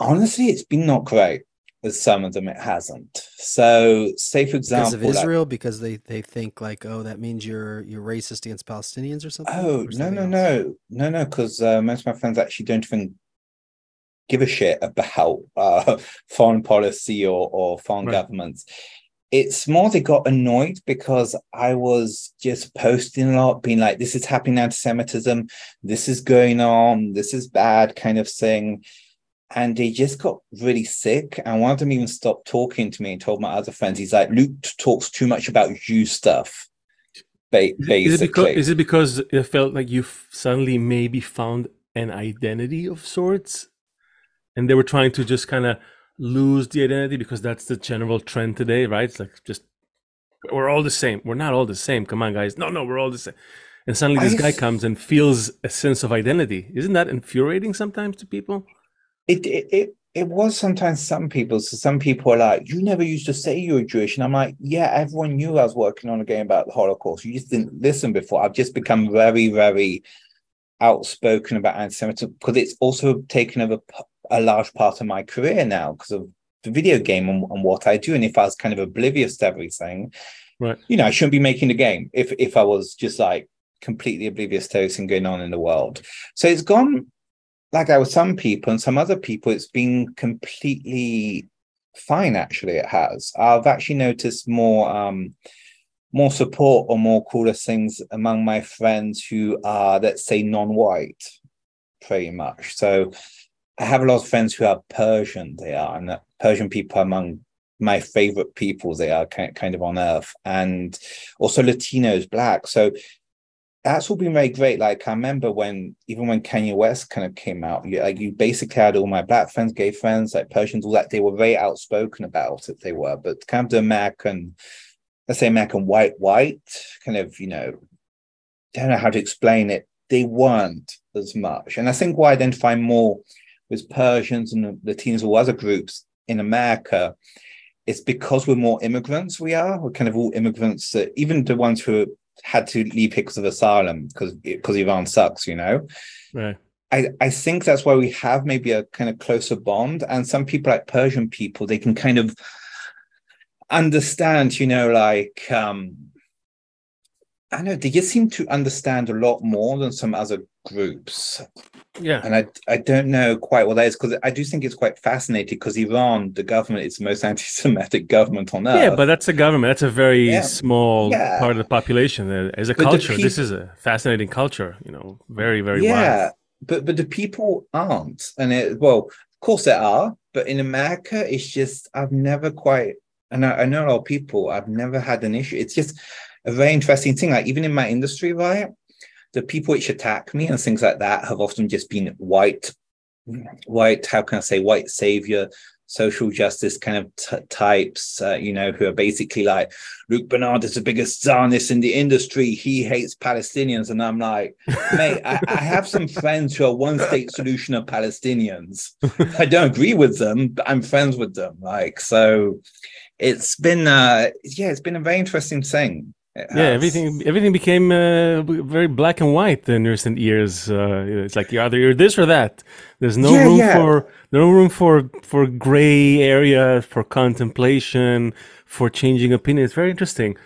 honestly, it's been not great. With some of them, it hasn't. So, say for example, because of Israel, like, because they they think like, oh, that means you're you're racist against Palestinians or something. Oh or no, no, no, no, no, because uh, most of my friends actually don't even give a shit about uh, foreign policy or or foreign right. governments. It's more they got annoyed because I was just posting a lot, being like, "This is happening anti-Semitism. This is going on. This is bad," kind of thing and they just got really sick. And one of them even stopped talking to me and told my other friends, he's like, Luc talks too much about Jew stuff. Ba- basically, is it, because, is it because it felt like you suddenly maybe found an identity of sorts, and they were trying to just kind of lose the identity because that's the general trend today, right? It's like just we're all the same. We're not all the same. Come on, guys. No, no, we're all the same. And suddenly this guy comes and feels a sense of identity. Isn't that infuriating sometimes to people? It, it, it it was sometimes some people. So some people are like, "You never used to say you were Jewish," and I'm like, "Yeah, everyone knew I was working on a game about the Holocaust. You just didn't listen before. I've just become very, very outspoken about anti-Semitism because it's also taken over a large part of my career now because of the video game and, and, what I do. And if I was kind of oblivious to everything, right, you know, I shouldn't be making the game if if I was just like completely oblivious to everything going on in the world. So it's gone like I was some people and some other people, it's been completely fine. Actually, it has. I've actually noticed more um, more support or more cooler things among my friends who are, let's say, non-white, pretty much. So I have a lot of friends who are Persian. They are, and Persian people are among my favorite people. They are kind of on earth, and also Latinos, black. So that's all been very great. Like I remember when even when Kanye West kind of came out, you, like you basically had all my black friends, gay friends, like Persians, all that. They were very outspoken about it. They were, but kind of the American, let's say American white white kind of you know, don't know how to explain it. They weren't as much, and I think I identify more with Persians and Latinos or other groups in America it's because we're more immigrants we are we're kind of all immigrants uh, even the ones who had to leave because of asylum because because Iran sucks, you know. Right. I, I think that's why we have maybe a kind of closer bond. And some people like Persian people, they can kind of understand, you know, like um I know they just seem to understand a lot more than some other groups. Yeah. And I I don't know quite what that is because I do think it's quite fascinating because Iran, the government, is the most anti-Semitic government on earth. Yeah, but that's a government. That's a very yeah. small yeah. part of the population. As a but culture, this is a fascinating culture. You know, very very yeah. Wild. But but the people aren't, and it well, of course there are, but in America, it's just I've never quite, and I, I know a lot of people. I've never had an issue. It's just a very interesting thing. Like even in my industry, right? The people which attack me and things like that have often just been white, white. How can I say white savior, social justice kind of t- types, uh, you know, who are basically like, Luc Bernard is the biggest Zionist in the industry. He hates Palestinians. And I'm like, mate, I, I, have some friends who are one state solution of Palestinians. I don't agree with them, but I'm friends with them. Like, so it's been, uh, yeah, it's been a very interesting thing yeah, everything everything became uh, very black and white in recent years. Uh, it's like you either you're this or that. There's no yeah, room yeah. for no room for for gray area, for contemplation, for changing opinion. It's very interesting.